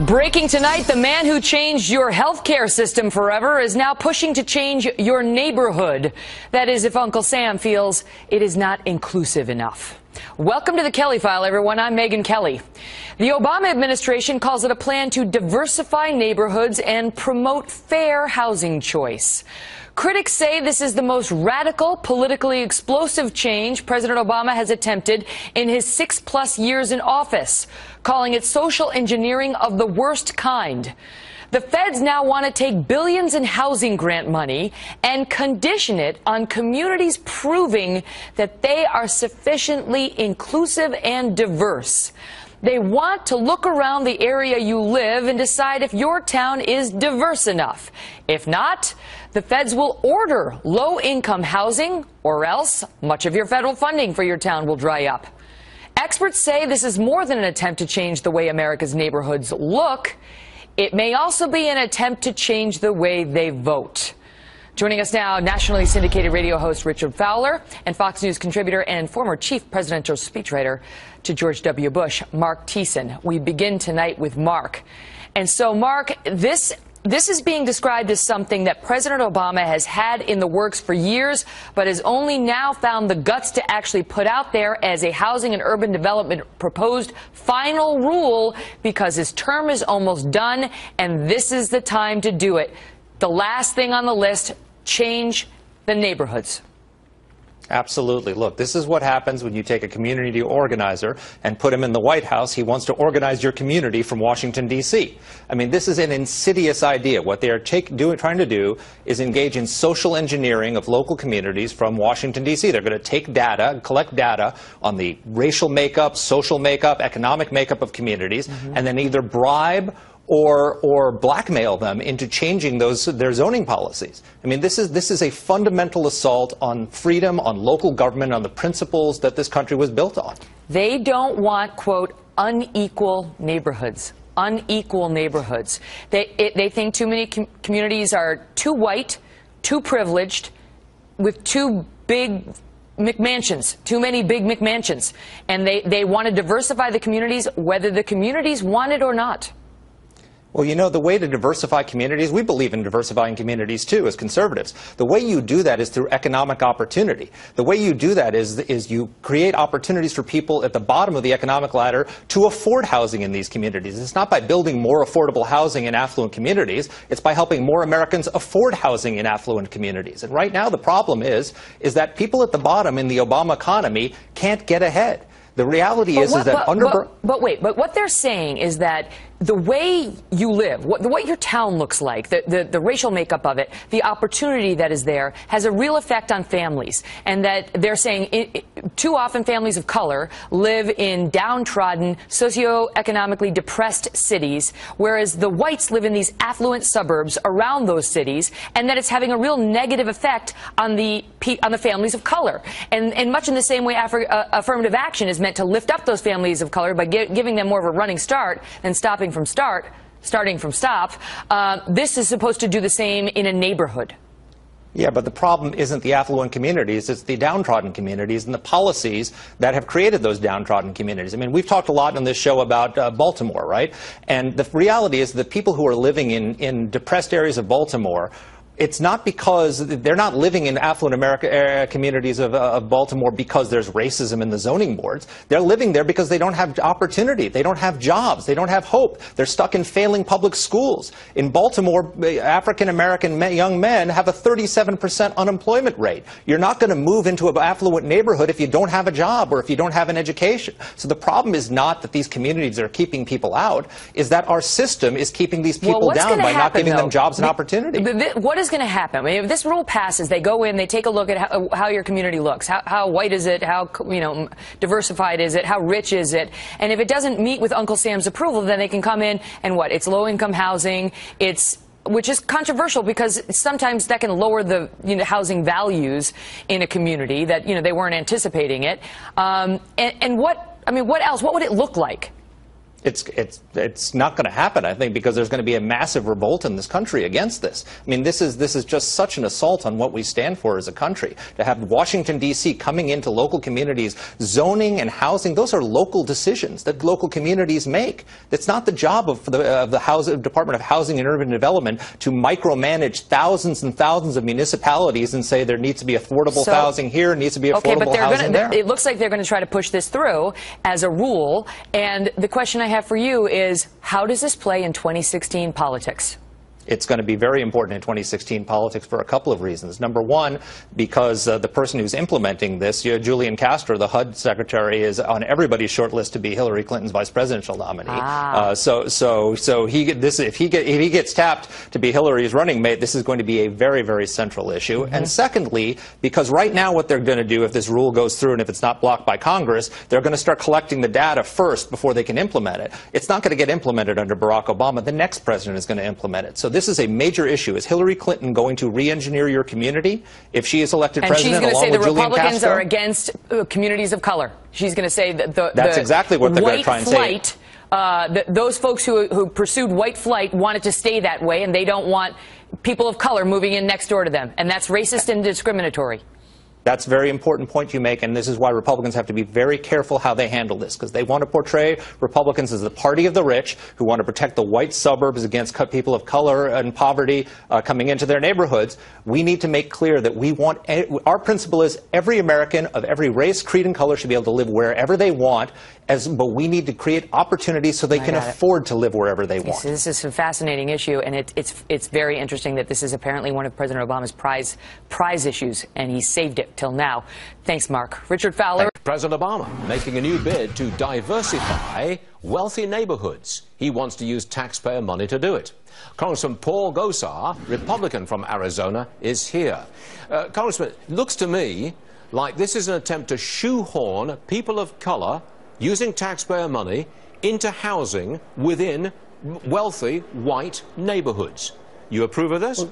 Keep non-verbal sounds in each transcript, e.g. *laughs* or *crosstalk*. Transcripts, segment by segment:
Breaking tonight, the man who changed your healthcare system forever is now pushing to change your neighborhood. That is, if Uncle Sam feels it is not inclusive enough. Welcome to the Kelly File, everyone. I'm Megyn Kelly. The Obama administration calls it a plan to diversify neighborhoods and promote fair housing choice. Critics say this is the most radical, politically explosive change President Obama has attempted in his six plus years in office, calling it social engineering of the worst kind. The feds now want to take billions in housing grant money and condition it on communities proving that they are sufficiently inclusive and diverse. They want to look around the area you live and decide if your town is diverse enough. If not, the feds will order low income housing or else much of your federal funding for your town will dry up. Experts say this is more than an attempt to change the way America's neighborhoods look. It may also be an attempt to change the way they vote. Joining us now, nationally syndicated radio host Richard Fowler and Fox News contributor and former chief presidential speechwriter to George W. Bush, Mark Thiessen. We begin tonight with Mark. And so, Mark, this this is being described as something that President Obama has had in the works for years, but has only now found the guts to actually put out there as a housing and urban development proposed final rule because his term is almost done, and this is the time to do it. The last thing on the list change the neighborhoods. Absolutely. Look, this is what happens when you take a community organizer and put him in the White House. He wants to organize your community from Washington, D.C. I mean, this is an insidious idea. What they are take, do, trying to do is engage in social engineering of local communities from Washington, D.C. They're going to take data, collect data on the racial makeup, social makeup, economic makeup of communities, mm -hmm. and then either bribe or, or blackmail them into changing those, their zoning policies. I mean, this is, this is a fundamental assault on freedom, on local government, on the principles that this country was built on. They don't want, quote, unequal neighborhoods. Unequal neighborhoods. They, it, they think too many com communities are too white, too privileged, with too big McMansions, too many big McMansions. And they, they want to diversify the communities, whether the communities want it or not. Well, you know, the way to diversify communities, we believe in diversifying communities too as conservatives. The way you do that is through economic opportunity. The way you do that is, is you create opportunities for people at the bottom of the economic ladder to afford housing in these communities. It's not by building more affordable housing in affluent communities. It's by helping more Americans afford housing in affluent communities. And right now the problem is, is that people at the bottom in the Obama economy can't get ahead. The reality is, what, is that but, under. But, but, wait, but what they're saying is that the way you live, what, your town looks like, the, the, the, racial makeup of it, the opportunity that is there, has a real effect on families. And that they're saying it, it, too often families of color live in downtrodden, socioeconomically depressed cities, whereas the whites live in these affluent suburbs around those cities, and that it's having a real negative effect on the, on the families of color. And, and much in the same way Afri uh, affirmative action is meant to lift up those families of color by giving them more of a running start than stopping from start, starting from stop, uh, this is supposed to do the same in a neighborhood. Yeah, but the problem isn't the affluent communities, it's the downtrodden communities and the policies that have created those downtrodden communities. I mean, we've talked a lot on this show about uh, Baltimore, right? And the reality is that people who are living in, in depressed areas of Baltimore it's not because they're not living in affluent America uh, communities of, uh, of, Baltimore because there's racism in the zoning boards. They're living there because they don't have opportunity. They don't have jobs. They don't have hope. They're stuck in failing public schools. In Baltimore, uh, African American young men have a 37% unemployment rate. You're not going to move into an affluent neighborhood if you don't have a job or if you don't have an education. So the problem is not that these communities are keeping people out, is that our system is keeping these people well, down by happen, not giving though? them jobs and opportunity. What is going to happen? I mean, if this rule passes, they go in, they take a look at how, how your community looks. How, how, white is it? How you know diversified is it? How rich is it? And if it doesn't meet with Uncle Sam's approval, then they can come in and what? It's low-income housing. It's which is controversial because sometimes that can lower the you know, housing values in a community that you know they weren't anticipating it. Um, and, and what I mean, what else? What would it look like? It's, it's, it's not going to happen, I think, because there's going to be a massive revolt in this country against this. I mean, this is, this is just such an assault on what we stand for as a country. To have Washington, D.C. coming into local communities, zoning and housing, those are local decisions that local communities make. It's not the job of the, of the House, Department of Housing and Urban Development to micromanage thousands and thousands of municipalities and say there needs to be affordable So- housing here, needs to be affordable Okay, but they're housing gonna, there. it looks like they're going to try to push this through as a rule. And the question I have for you is how does this play in 2016 politics? It's going to be very important in 2016 politics for a couple of reasons. Number one, because uh, the person who's implementing this, you know, Julian Castro, the HUD secretary, is on everybody's short list to be Hillary Clinton's vice presidential nominee. Ah. Uh, so, so, so he this if he get, if he gets tapped to be Hillary's running mate, this is going to be a very, very central issue. And secondly, because right now what they're going to do if this rule goes through and if it's not blocked by Congress, they're going to start collecting the data first before they can implement it. It's not going to get implemented under Barack Obama. The next president is going to implement it. So this is a major issue. Is Hillary Clinton going to re-engineer your community if she is elected president And she's going to say the Julian Republicans Castro? are against uh, communities of color. She's going to say that the, That's the exactly what they're gonna white try and say. flight, uh, th those folks who, who pursued white flight wanted to stay that way, and they don't want people of color moving in next door to them. And that's racist and discriminatory. That's a very important point you make, and this is why Republicans have to be very careful how they handle this, because they want to portray Republicans as the party of the rich who want to protect the white suburbs against people of color and poverty uh, coming into their neighborhoods. We need to make clear that we want, our principle is every American of every race, creed, and color should be able to live wherever they want, as, but we need to create opportunities so they I can got it. afford to live wherever they want. This is a fascinating issue, and it, it's it's very interesting that this is apparently one of President Obama's prize prize issues, and he saved it till now. Thanks, Mark. Richard Fowler. President Obama making a new bid to diversify wealthy neighborhoods. He wants to use taxpayer money to do it. Congressman Paul Gosar, Republican from Arizona, is here. Uh, Congressman, it looks to me like this is an attempt to shoehorn people of color using taxpayer money into housing within wealthy white neighborhoods. You approve of this?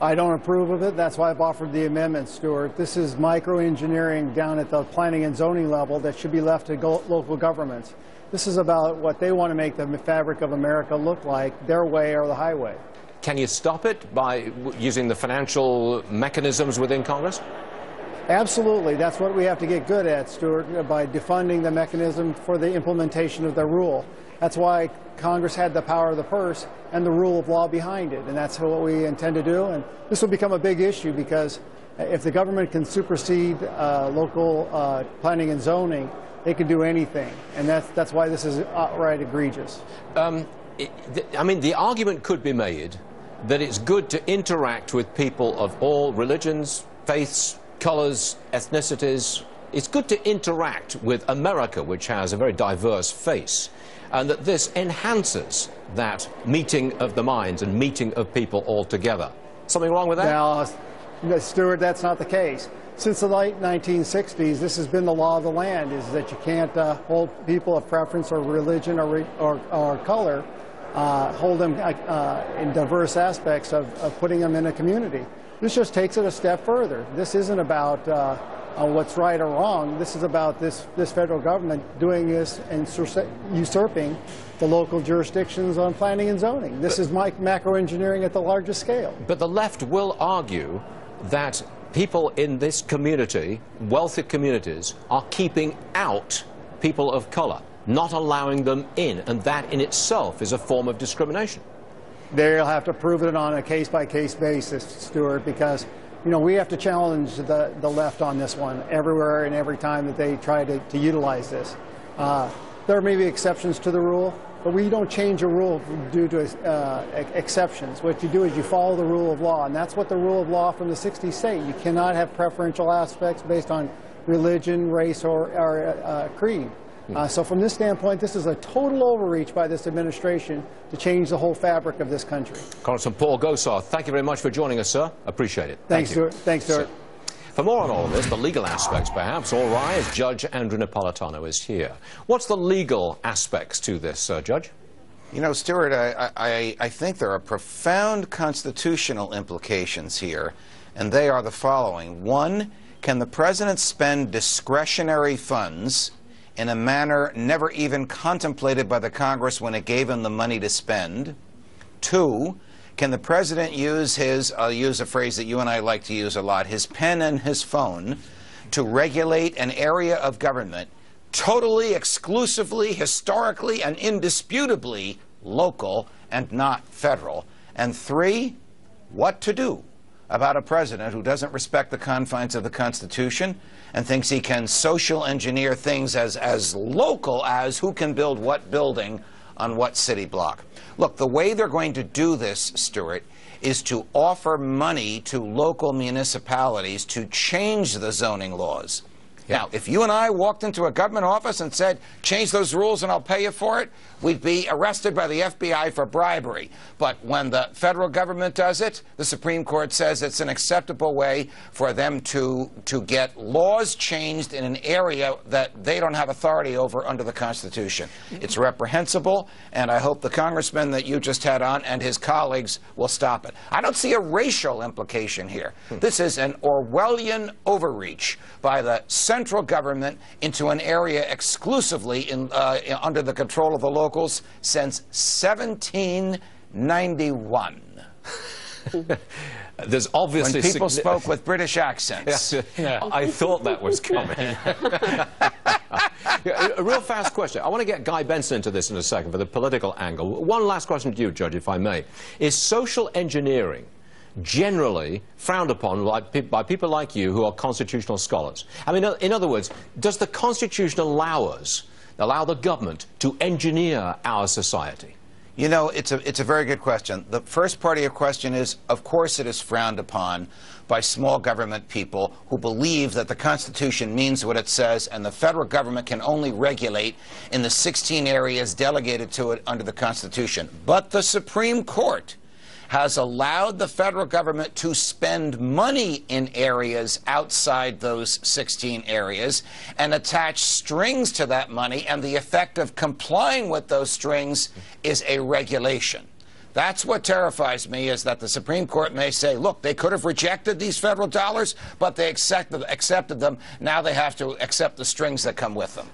I don't approve of it. That's why I've offered the amendment, Stuart. This is microengineering down at the planning and zoning level that should be left to go- local governments. This is about what they want to make the fabric of America look like, their way or the highway. Can you stop it by using the financial mechanisms within Congress? Absolutely. That's what we have to get good at, Stuart, by defunding the mechanism for the implementation of the rule. That's why Congress had the power of the purse and the rule of law behind it. And that's what we intend to do. And this will become a big issue because if the government can supersede uh, local uh, planning and zoning, they can do anything. And that's, that's why this is outright egregious. Um, I mean, the argument could be made that it's good to interact with people of all religions, faiths, colours, ethnicities. It's good to interact with America, which has a very diverse face, and that this enhances that meeting of the minds and meeting of people all together. Something wrong with that? Now, uh, Stuart, that's not the case. Since the late 1960s, this has been the law of the land, is that you can't uh, hold people of preference or religion or, re- or, or color, uh, hold them uh, uh, in diverse aspects of, of putting them in a community. This just takes it a step further. This isn't about uh, uh, what's right or wrong. This is about this, this federal government doing this and usurping the local jurisdictions on planning and zoning. This is macro engineering at the largest scale. But the left will argue that people in this community, wealthy communities, are keeping out people of colour, not allowing them in, and that in itself is a form of discrimination. They'll have to prove it on a case-by-case basis, Stuart, because you know we have to challenge the, the left on this one everywhere and every time that they try to, to utilize this. Uh, there may be exceptions to the rule, but we don't change a rule due to uh, exceptions. What you do is you follow the rule of law, and that's what the rule of law from the 60s say. You cannot have preferential aspects based on religion, race, or, or uh, creed. Uh, so from this standpoint, this is a total overreach by this administration to change the whole fabric of this country. Congressman Paul Gosar, thank you very much for joining us, sir. Appreciate it. Thanks, Thank you. Stuart. Thanks, Stuart. For more on all of this, the legal aspects perhaps, all rise. Judge Andrew Napolitano is here. What's the legal aspects to this, uh, Judge? You know, Stuart, I, I, I think there are profound constitutional implications here, and they are the following. One, can the president spend discretionary funds in a manner never even contemplated by the Congress when it gave him the money to spend? Two, can the president use his, I'll use a phrase that you and I like to use a lot, his pen and his phone to regulate an area of government totally, exclusively, historically, and indisputably local and not federal? And three, what to do about a president who doesn't respect the confines of the Constitution and thinks he can social engineer things as, as local as who can build what building on what city block. Look, the way they're going to do this, Stuart, is to offer money to local municipalities to change the zoning laws. Now, if you and I walked into a government office and said, change those rules and I'll pay you for it, we'd be arrested by the FBI for bribery. But when the federal government does it, the Supreme Court says it's an acceptable way for them to, to get laws changed in an area that they don't have authority over under the Constitution. It's reprehensible, and I hope the congressman that you just had on and his colleagues will stop it. I don't see a racial implication here. Hmm. This is an Orwellian overreach by the central government into an area exclusively in, uh, under the control of the locals since 1791. *laughs* There's obviously when people spoke with British accents. *laughs* Yeah, I thought that was coming. *laughs* Yeah, a real fast question. I want to get Guy Benson into this in a second for the political angle. One last question to you, Judge, if I may. Is social engineering generally frowned upon by, by people like you who are constitutional scholars? I mean, in other words, does the Constitution allow us, allow the government to engineer our society? You know, it's a, it's a very good question. The first part of your question is, of course, it is frowned upon by small government people who believe that the Constitution means what it says and the federal government can only regulate in the 16 areas delegated to it under the Constitution. But the Supreme Court has allowed the federal government to spend money in areas outside those 16 areas and attach strings to that money, and the effect of complying with those strings is a regulation. That's what terrifies me is that the Supreme Court may say, look, they could have rejected these federal dollars, but they accepted, accepted them. Now they have to accept the strings that come with them.